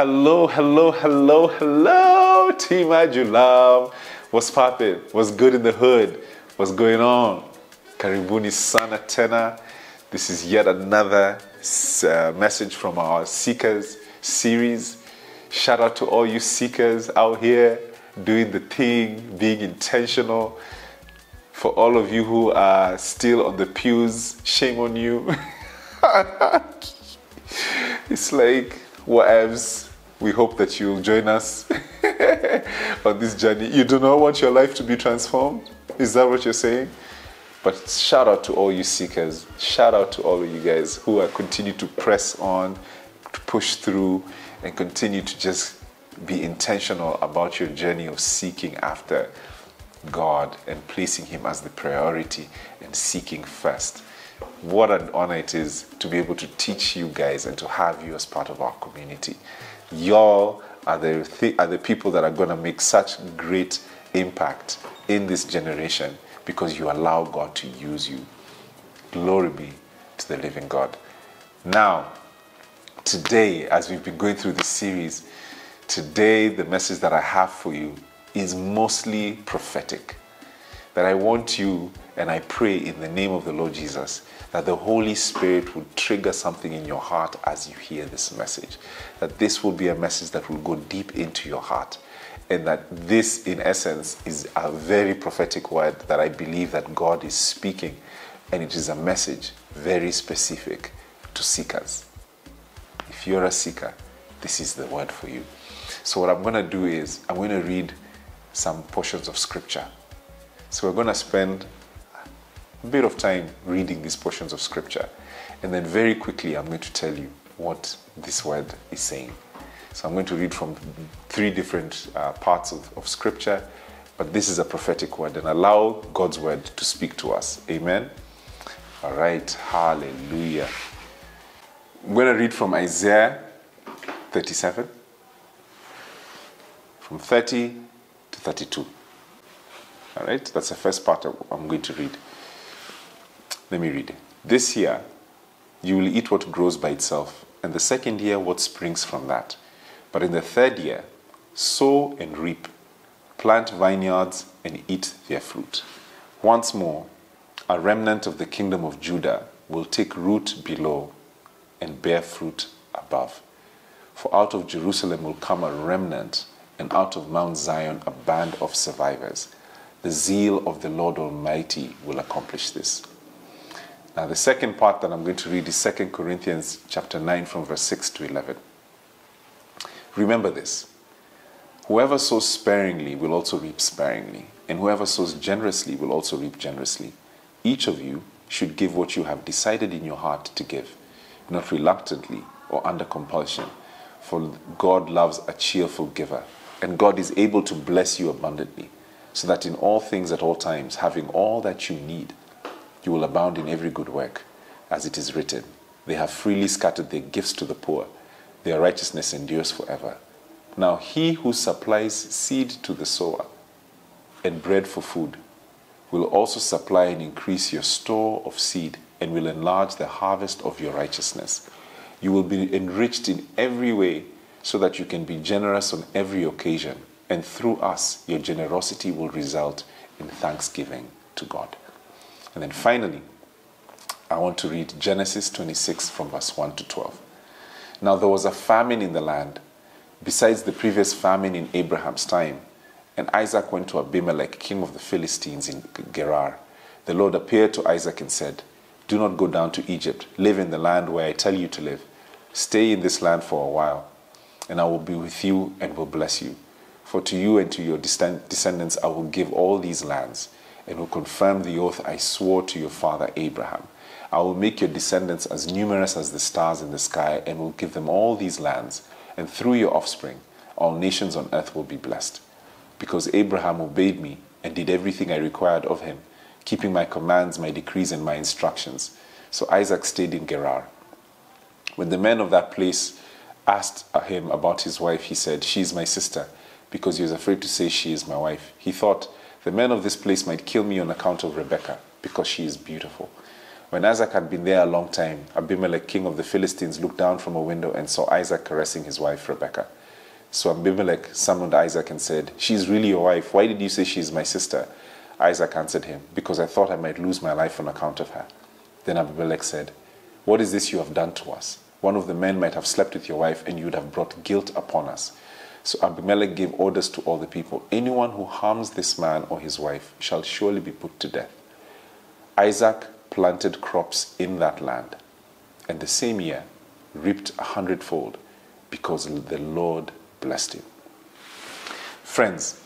Hello, hello, hello, hello, Team Adullam. What's poppin'? What's good in the hood? What's going on? Karibuni sana tena. This is yet another uh, message from our Seekers series. Shout out to all you seekers out here doing the thing, being intentional. For all of you who are still on the pews, shame on you. it's like, whatevs. We hope that you'll join us on this journey. You do not want your life to be transformed? Is that what you're saying? But shout out to all you seekers. Shout out to all of you guys who are continue to press on, to push through, and continue to just be intentional about your journey of seeking after God and placing Him as the priority and seeking first. What an honor it is to be able to teach you guys and to have you as part of our community. Y'all are the, th- are the people that are going to make such great impact in this generation because you allow God to use you. Glory be to the living God. Now, today, as we've been going through this series, today the message that I have for you is mostly prophetic. That I want you, and I pray in the name of the Lord Jesus, that the Holy Spirit will trigger something in your heart as you hear this message. That this will be a message that will go deep into your heart. And that this, in essence, is a very prophetic word that I believe that God is speaking. And it is a message very specific to seekers. If you're a seeker, this is the word for you. So, what I'm going to do is, I'm going to read some portions of scripture. So, we're going to spend a bit of time reading these portions of scripture. And then, very quickly, I'm going to tell you what this word is saying. So, I'm going to read from three different uh, parts of, of scripture, but this is a prophetic word and allow God's word to speak to us. Amen. All right. Hallelujah. I'm going to read from Isaiah 37, from 30 to 32. All right, that's the first part I'm going to read. Let me read. This year, you will eat what grows by itself, and the second year, what springs from that. But in the third year, sow and reap, plant vineyards and eat their fruit. Once more, a remnant of the kingdom of Judah will take root below and bear fruit above. For out of Jerusalem will come a remnant, and out of Mount Zion a band of survivors. The zeal of the Lord Almighty will accomplish this. Now, the second part that I'm going to read is 2 Corinthians chapter 9 from verse 6 to 11. Remember this whoever sows sparingly will also reap sparingly, and whoever sows generously will also reap generously. Each of you should give what you have decided in your heart to give, not reluctantly or under compulsion, for God loves a cheerful giver, and God is able to bless you abundantly, so that in all things at all times, having all that you need, you will abound in every good work, as it is written, They have freely scattered their gifts to the poor their righteousness endures forever. Now, he who supplies seed to the sower and bread for food will also supply and increase your store of seed and will enlarge the harvest of your righteousness. You will be enriched in every way so that you can be generous on every occasion, and through us, your generosity will result in thanksgiving to God. And then finally, I want to read Genesis 26 from verse 1 to 12. Now there was a famine in the land, besides the previous famine in Abraham's time. And Isaac went to Abimelech, king of the Philistines in Gerar. The Lord appeared to Isaac and said, Do not go down to Egypt. Live in the land where I tell you to live. Stay in this land for a while, and I will be with you and will bless you. For to you and to your descendants I will give all these lands, and will confirm the oath I swore to your father Abraham. I will make your descendants as numerous as the stars in the sky, and will give them all these lands, and through your offspring, all nations on earth will be blessed. Because Abraham obeyed me and did everything I required of him, keeping my commands, my decrees, and my instructions. So Isaac stayed in Gerar. When the men of that place asked him about his wife, he said, She is my sister, because he was afraid to say, She is my wife. He thought, The men of this place might kill me on account of Rebekah, because she is beautiful. When Isaac had been there a long time, Abimelech, king of the Philistines, looked down from a window and saw Isaac caressing his wife Rebekah. So Abimelech summoned Isaac and said, She is really your wife. Why did you say she is my sister? Isaac answered him, Because I thought I might lose my life on account of her. Then Abimelech said, What is this you have done to us? One of the men might have slept with your wife, and you would have brought guilt upon us. So Abimelech gave orders to all the people Anyone who harms this man or his wife shall surely be put to death. Isaac planted crops in that land, and the same year reaped a hundredfold because the Lord blessed him. Friends,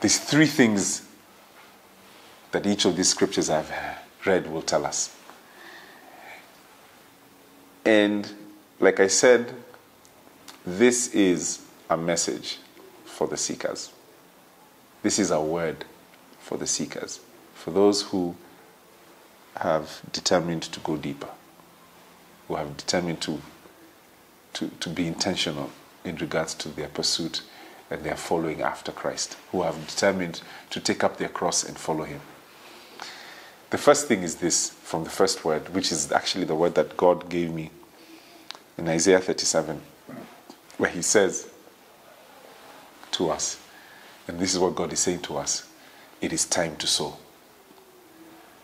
these three things that each of these scriptures I've read will tell us. And like I said, this is a message for the seekers. This is a word for the seekers, for those who have determined to go deeper, who have determined to, to, to be intentional in regards to their pursuit and their following after Christ, who have determined to take up their cross and follow Him. The first thing is this from the first word, which is actually the word that God gave me in Isaiah 37, where He says to us, and this is what God is saying to us it is time to sow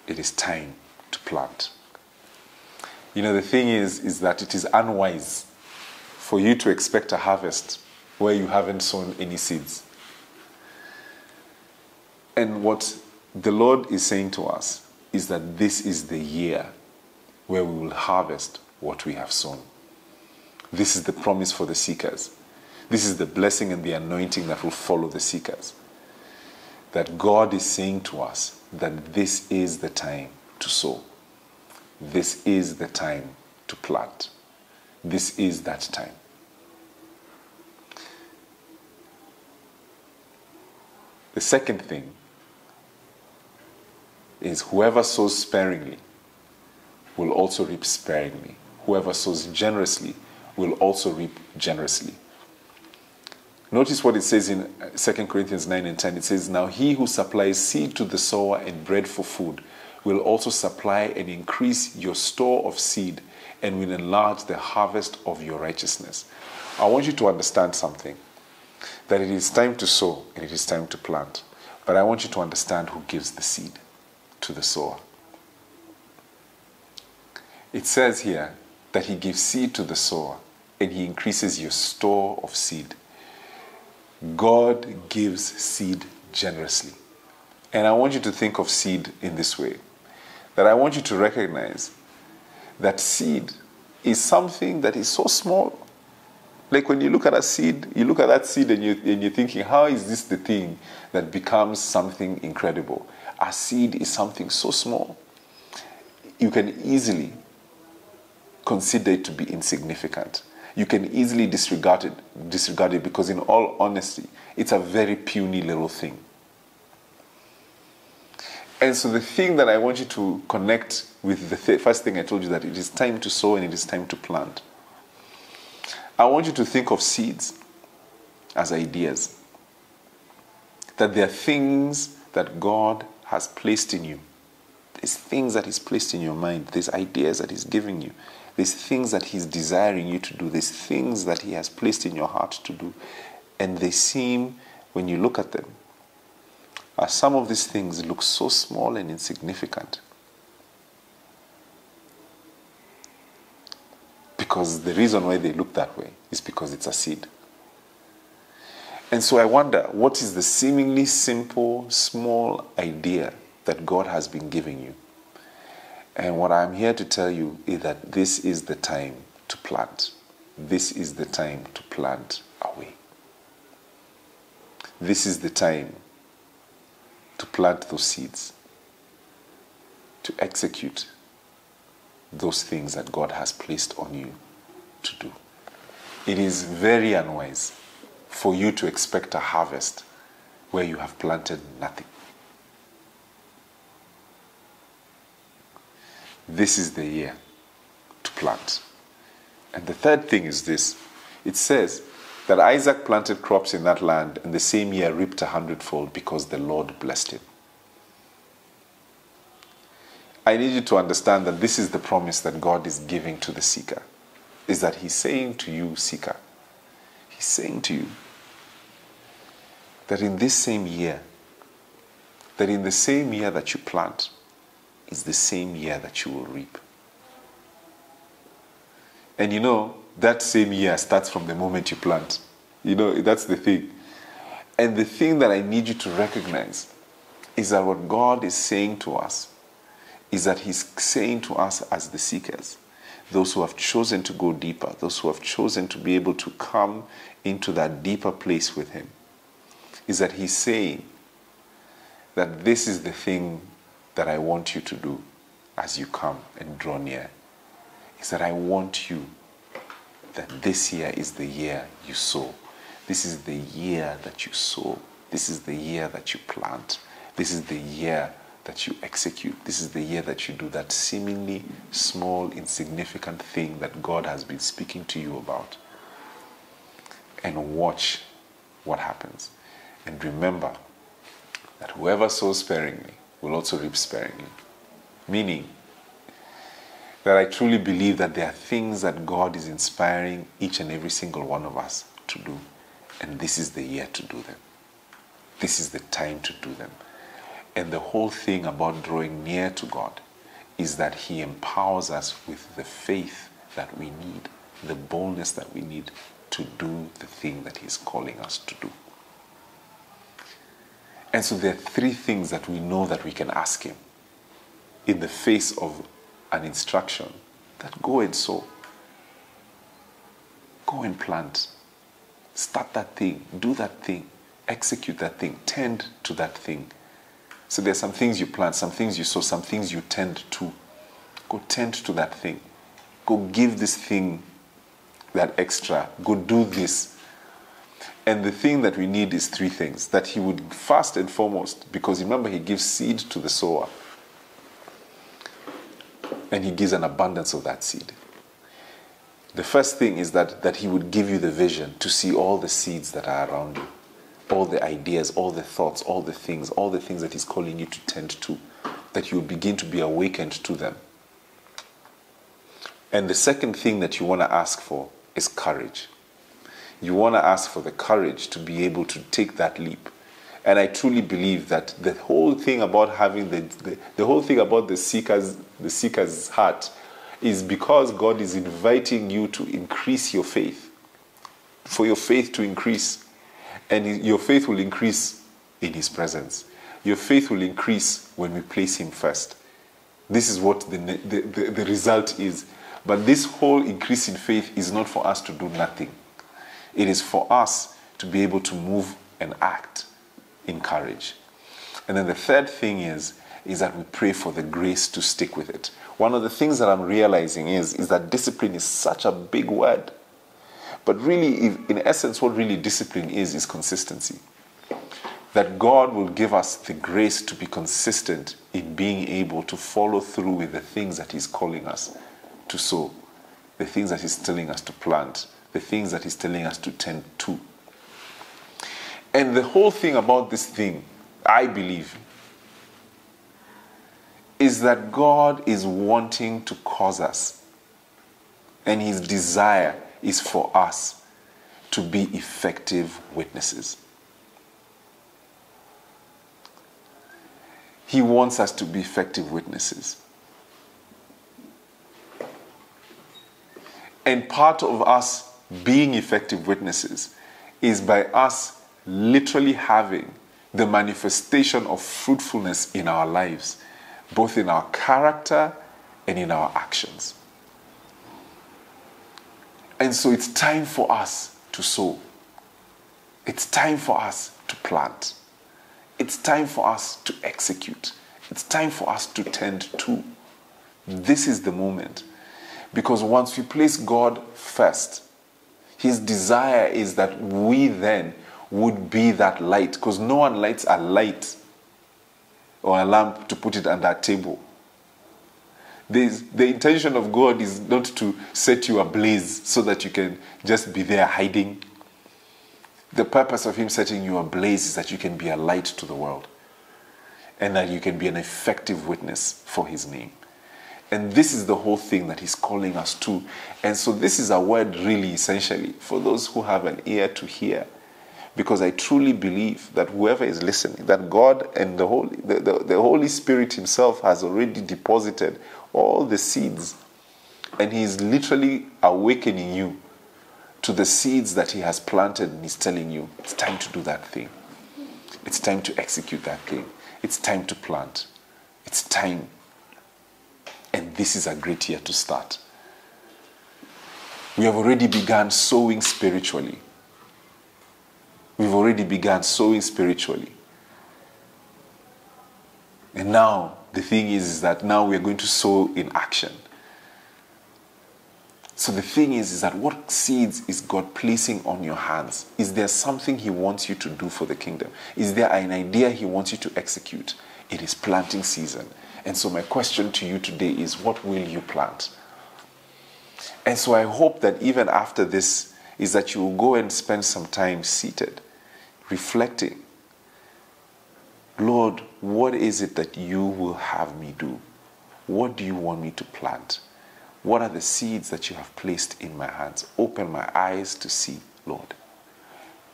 it is time to plant. You know, the thing is, is that it is unwise for you to expect a harvest where you haven't sown any seeds. And what the Lord is saying to us is that this is the year where we will harvest what we have sown. This is the promise for the seekers. This is the blessing and the anointing that will follow the seekers. That God is saying to us that this is the time to sow. This is the time to plant. This is that time. The second thing is whoever sows sparingly will also reap sparingly. Whoever sows generously will also reap generously. Notice what it says in uh, 2 Corinthians 9 and 10. It says, Now he who supplies seed to the sower and bread for food will also supply and increase your store of seed and will enlarge the harvest of your righteousness. I want you to understand something that it is time to sow and it is time to plant. But I want you to understand who gives the seed to the sower. It says here that he gives seed to the sower and he increases your store of seed. God gives seed generously. And I want you to think of seed in this way that I want you to recognize that seed is something that is so small. Like when you look at a seed, you look at that seed and, you, and you're thinking, how is this the thing that becomes something incredible? A seed is something so small. You can easily consider it to be insignificant you can easily disregard it, disregard it because, in all honesty, it's a very puny little thing. And so, the thing that I want you to connect with the th- first thing I told you that it is time to sow and it is time to plant. I want you to think of seeds as ideas. That there are things that God has placed in you. There's things that He's placed in your mind. There's ideas that He's giving you. There's things that He's desiring you to do. There's things that He has placed in your heart to do. And they seem, when you look at them, uh, some of these things look so small and insignificant. Because the reason why they look that way is because it's a seed. And so I wonder what is the seemingly simple, small idea that God has been giving you? And what I'm here to tell you is that this is the time to plant. This is the time to plant away. This is the time to plant those seeds, to execute those things that God has placed on you to do. It is very unwise for you to expect a harvest where you have planted nothing. This is the year to plant. And the third thing is this it says that Isaac planted crops in that land and the same year reaped a hundredfold because the Lord blessed him. I need you to understand that this is the promise that God is giving to the seeker. Is that He's saying to you, seeker, He's saying to you that in this same year, that in the same year that you plant, is the same year that you will reap. And you know, that same year starts from the moment you plant. You know, that's the thing. And the thing that I need you to recognize is that what God is saying to us is that He's saying to us as the seekers, those who have chosen to go deeper, those who have chosen to be able to come into that deeper place with Him, is that He's saying that this is the thing that I want you to do as you come and draw near. Is that I want you that this year is the year you sow. This is the year that you sow. This is the year that you plant. This is the year that you execute. This is the year that you do that seemingly small, insignificant thing that God has been speaking to you about. And watch what happens. And remember that whoever sows sparingly will also reap sparingly. Meaning that I truly believe that there are things that God is inspiring each and every single one of us to do. And this is the year to do them. This is the time to do them. And the whole thing about drawing near to God is that He empowers us with the faith that we need, the boldness that we need to do the thing that He's calling us to do. And so there are three things that we know that we can ask Him in the face of an instruction that go and sow, go and plant, start that thing, do that thing, execute that thing, tend to that thing. So there are some things you plant, some things you sow, some things you tend to. Go tend to that thing. Go give this thing that extra. Go do this. And the thing that we need is three things. That he would first and foremost, because remember, he gives seed to the sower. And he gives an abundance of that seed. The first thing is that, that he would give you the vision to see all the seeds that are around you, all the ideas, all the thoughts, all the things, all the things that he's calling you to tend to, that you begin to be awakened to them. And the second thing that you want to ask for is courage. You want to ask for the courage to be able to take that leap. And I truly believe that the whole thing about having the, the, the whole thing about the seeker's, the seeker's heart is because God is inviting you to increase your faith, for your faith to increase. And your faith will increase in His presence. Your faith will increase when we place Him first. This is what the, the, the, the result is. But this whole increase in faith is not for us to do nothing, it is for us to be able to move and act in courage. And then the third thing is, is that we pray for the grace to stick with it. One of the things that I'm realizing is, is that discipline is such a big word. But really, in essence, what really discipline is, is consistency. That God will give us the grace to be consistent in being able to follow through with the things that He's calling us to sow, the things that He's telling us to plant, the things that He's telling us to tend to. And the whole thing about this thing, I believe, is that God is wanting to cause us, and His desire is for us to be effective witnesses. He wants us to be effective witnesses. And part of us being effective witnesses is by us literally having the manifestation of fruitfulness in our lives, both in our character and in our actions. And so it's time for us to sow. It's time for us to plant. It's time for us to execute. It's time for us to tend to. This is the moment. Because once we place God first, His desire is that we then would be that light. Because no one lights a light or a lamp to put it under a table. There's, the intention of God is not to set you ablaze so that you can just be there hiding. The purpose of Him setting you ablaze is that you can be a light to the world. and that you can be an effective witness for his name. And this is the whole thing that he's calling us to. And so, this is a word really essentially for those who have an ear to hear. Because I truly believe that whoever is listening, that God and the Holy, the, the, the Holy Spirit Himself has already deposited all the seeds. And He is literally awakening you to the seeds that He has planted. And He's telling you, it's time to do that thing. It's time to execute that thing. It's time to plant. It's time and this is a great year to start. We have already begun sowing spiritually. We've already begun sowing spiritually. And now, the thing is, is that now we're going to sow in action. So the thing is, is that what seeds is God placing on your hands? Is there something He wants you to do for the kingdom? Is there an idea He wants you to execute? It is planting season. And so, my question to you today is what will you plant? And so, I hope that even after this, is that you will go and spend some time seated, reflecting. Lord, what is it that you will have me do? What do you want me to plant? What are the seeds that you have placed in my hands? Open my eyes to see, Lord.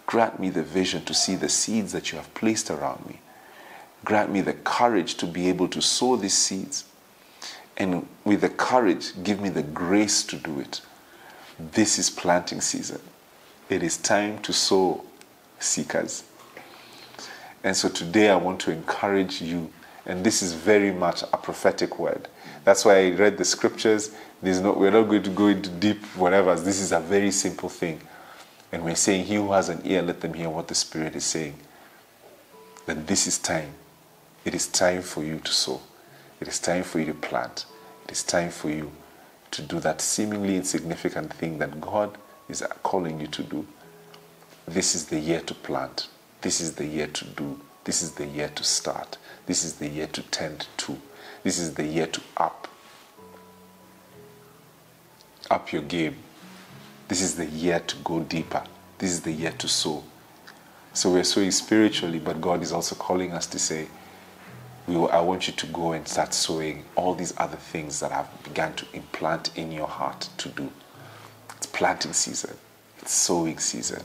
Grant me the vision to see the seeds that you have placed around me. Grant me the courage to be able to sow these seeds. And with the courage, give me the grace to do it. This is planting season. It is time to sow seekers. And so today I want to encourage you, and this is very much a prophetic word. That's why I read the scriptures. There's we're not going to go into deep whatever. This is a very simple thing. And we're saying, He who has an ear, let them hear what the Spirit is saying. That this is time it is time for you to sow. It is time for you to plant. It is time for you to do that seemingly insignificant thing that God is calling you to do. This is the year to plant. This is the year to do. This is the year to start. This is the year to tend to. This is the year to up. Up your game. This is the year to go deeper. This is the year to sow. So we're sowing spiritually, but God is also calling us to say, will, I want you to go and start sowing all these other things that I've begun to implant in your heart to do. It's planting season, it's sowing season.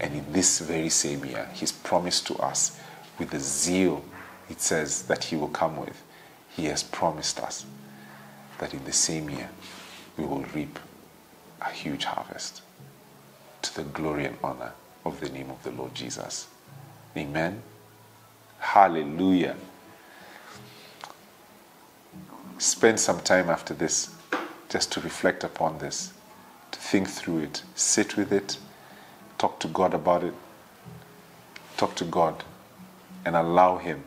And in this very same year, He's promised to us with the zeal it says that He will come with. He has promised us that in the same year we will reap a huge harvest to the glory and honor of the name of the Lord Jesus. Amen. Hallelujah spend some time after this just to reflect upon this, to think through it, sit with it, talk to God about it, talk to God, and allow Him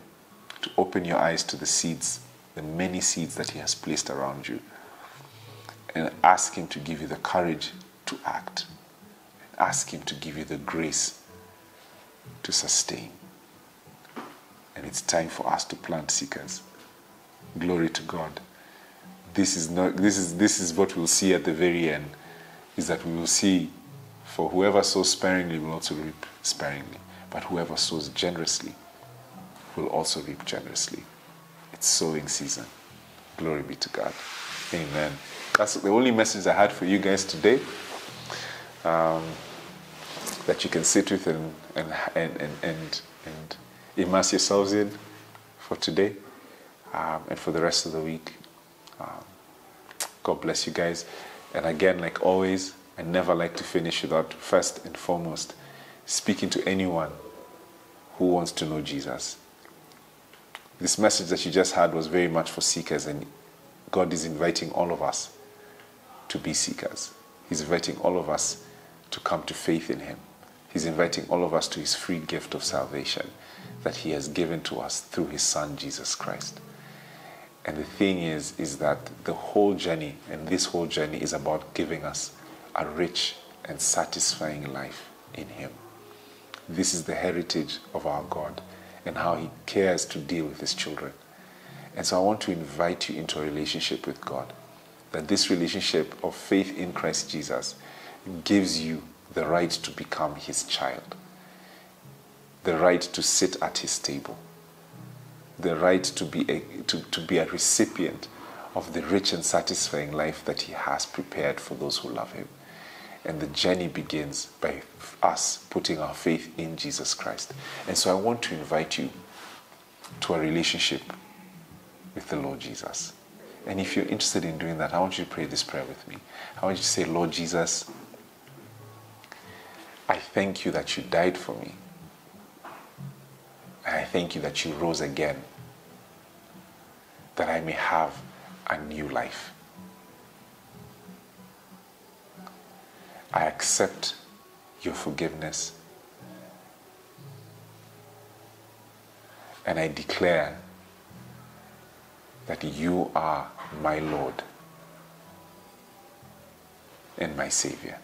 to open your eyes to the seeds, the many seeds that He has placed around you, and ask Him to give you the courage to act, ask Him to give you the grace to sustain. And it's time for us to plant seekers. Glory to God. This is not this is this is what we'll see at the very end, is that we will see for whoever sows sparingly will also reap sparingly. But whoever sows generously will also reap generously. It's sowing season. Glory be to God. Amen. That's the only message I had for you guys today. Um, that you can sit with and and and and and, and immerse yourselves in for today um, and for the rest of the week. Um, God bless you guys. And again, like always, I never like to finish without first and foremost speaking to anyone who wants to know Jesus. This message that you just had was very much for seekers, and God is inviting all of us to be seekers. He's inviting all of us to come to faith in Him. He's inviting all of us to His free gift of salvation that He has given to us through His Son, Jesus Christ. And the thing is, is that the whole journey, and this whole journey is about giving us a rich and satisfying life in Him. This is the heritage of our God and how He cares to deal with His children. And so I want to invite you into a relationship with God. That this relationship of faith in Christ Jesus gives you the right to become His child, the right to sit at His table, the right to be a, to, to be a recipient of the rich and satisfying life that He has prepared for those who love Him. And the journey begins by us putting our faith in Jesus Christ. And so I want to invite you to a relationship with the Lord Jesus. And if you're interested in doing that, I want you to pray this prayer with me. I want you to say, Lord Jesus, I thank you that you died for me. I thank you that you rose again, that I may have a new life. I accept your forgiveness. And I declare that you are my Lord and my Savior.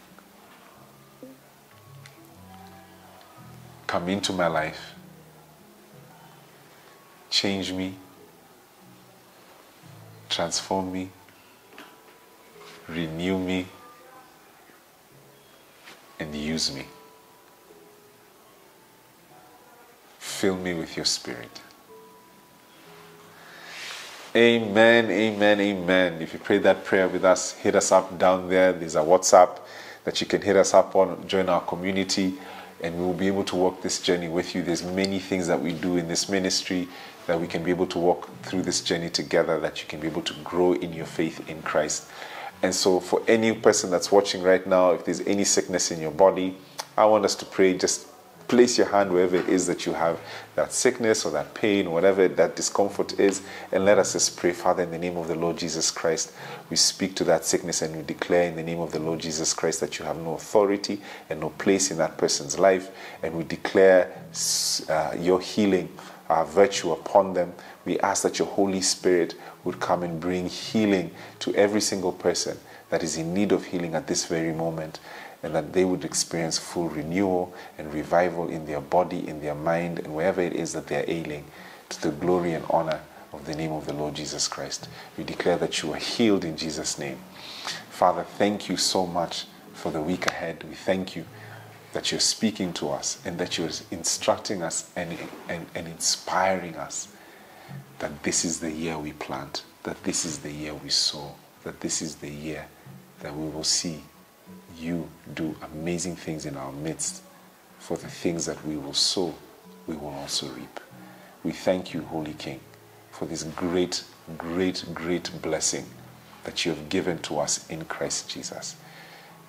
Come into my life, change me, transform me, renew me, and use me. Fill me with your spirit. Amen, amen, amen. If you prayed that prayer with us, hit us up down there. There's a WhatsApp that you can hit us up on, join our community, and we will be able to walk this journey with you. There's many things that we do in this ministry that we can be able to walk through this journey together, that you can be able to grow in your faith in Christ. And so, for any person that's watching right now, if there's any sickness in your body, I want us to pray just place your hand wherever it is that you have that sickness or that pain, or whatever that discomfort is, and let us just pray, Father, in the name of the Lord Jesus Christ. We speak to that sickness and we declare in the name of the Lord Jesus Christ that you have no authority and no place in that person's life, and we declare uh, your healing. Uh, virtue upon them. We ask that your Holy Spirit would come and bring healing to every single person that is in need of healing at this very moment and that they would experience full renewal and revival in their body, in their mind, and wherever it is that they are ailing, to the glory and honor of the name of the Lord Jesus Christ. We declare that you are healed in Jesus' name. Father, thank you so much for the week ahead. We thank you that you're speaking to us and that you're instructing us and, and, and inspiring us that this is the year we plant, that this is the year we sow, that this is the year that we will see you do amazing things in our midst. For the things that we will sow, we will also reap. We thank you, Holy King, for this great, great, great blessing that you have given to us in Christ Jesus.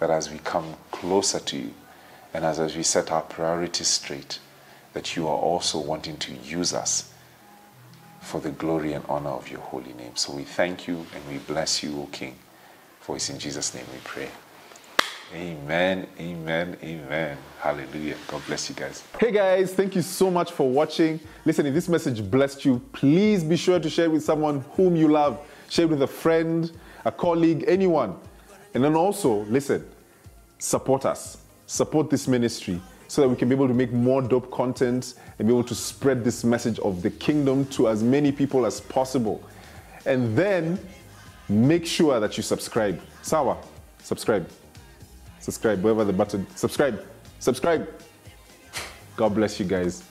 That as we come closer to you and as, as we set our priorities straight, that you are also wanting to use us for the glory and honor of your holy name. So we thank you and we bless you, O King. For it's in Jesus' name we pray. Amen, amen, amen. Hallelujah. God bless you guys. Hey guys, thank you so much for watching. Listen, if this message blessed you, please be sure to share it with someone whom you love. Share it with a friend, a colleague, anyone. And then also, listen, support us. Support this ministry so that we can be able to make more dope content and be able to spread this message of the kingdom to as many people as possible. And then make sure that you subscribe. Sawa, subscribe subscribe, wherever the button, subscribe, subscribe. God bless you guys.